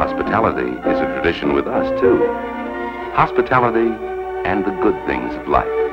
Hospitality is a tradition with us, too. Hospitality and the good things of life.